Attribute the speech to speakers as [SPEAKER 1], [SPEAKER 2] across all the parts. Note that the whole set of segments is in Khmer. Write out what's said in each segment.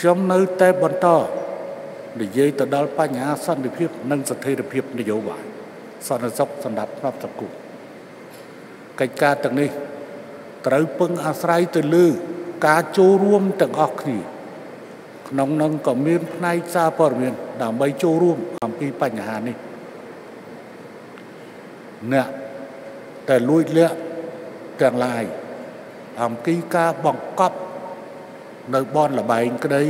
[SPEAKER 1] ខ្ញុំនៅតែបន្តនិយាយទៅដល់បញ្ហាសន្តិភាព និងស្ថិរភាពនយោបាយសន្តិសុខសម្រាប់ផ្នែកសង្គមកិច្ចការទាំងនេះត្រូវពឹងអាស្រ័យទៅលើការចូលរួមទាំងអស់គ្នា ក្នុងនឹងក៏មានផ្នែកសារព័ត៌មានដើម្បីចូលរួមអំពីបញ្ហានេះអ្នកតែលួចលាក់ទាំងឡាយអំពីការបង្កប់ នៅបនលបែងក្តី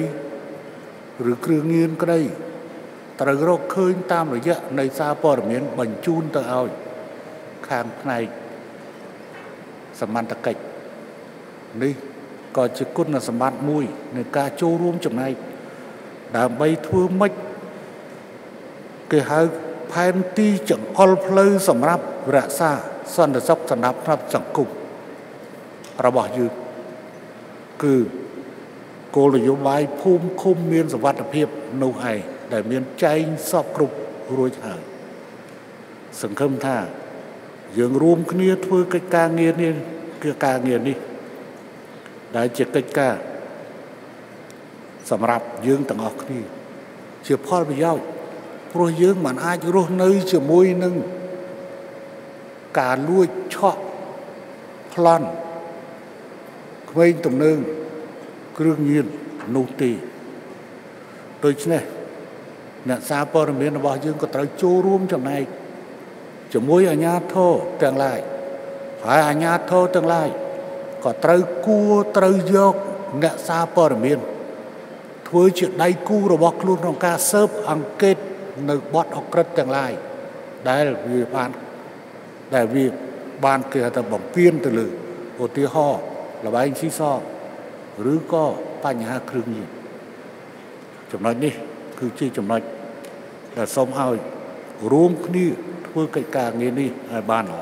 [SPEAKER 1] ឬគ្រឿងញៀនក្តីត្រូវរកឃើញតាមរយៈនៃសារព័ត៌មានបញ្ជូនទៅឲ្យខាងផ្នែកសមត្ថកិច្ចនេះក៏ជាគុណសម្បត្តិមួយនៃការចូលរួមចំណែកដើម្បីធ្វើម៉េចគេហៅផែនទីចង្អុលផ្លូវសម្រាប់រក្សាសន្តិសុខសម្រាប់ផ្នែកសង្គមរបស់យើងគឺ គោលនយោបាយភូមិឃុំមានសវត្ថភាពនោះឯងដែលមានចែងសពគ្រប់រួចហើយសង្ឃឹមថាយើងរួមគ្នាធ្វើកិច្ចការងារនេះគឺការងារនេះ ដែលជាកិច្ចការសម្រាប់យើងទាំងអស់គ្នា ជាផលប្រយោជន៍ព្រោះយើងមិនអាចរស់នៅជាមួយនឹងការលួចឆក់ប្លន់ក្មេងទំនើង គ្រឿងញៀននោះទេដូច្នេះអ្នកសារព័ត៌មានរបស់យើងក៏ត្រូវចូលរួមចំណែកជាមួយអាជ្ញាធរទាំងឡាយហើយអាជ្ញាធរទាំងឡាយក៏ត្រូវគួរត្រូវយកអ្នកសារព័ត៌មានធ្វើជាដៃគូរបស់ខ្លួនក្នុងការស៊ើបអង្កេតនៅបទអក្រិតទាំងឡាយដែលវាបានដែលវាបានគេថាបំពេញទៅលើឧទាហរណ៍លបែងស៊ីស ឬក៏បញ្ហាគ្រឿងញៀនចំណុចនេះ គឺជាចំណុចដែលសូមឲ្យរួមគ្នាធ្វើកិច្ចការងារនេះឲ្យបានល្អ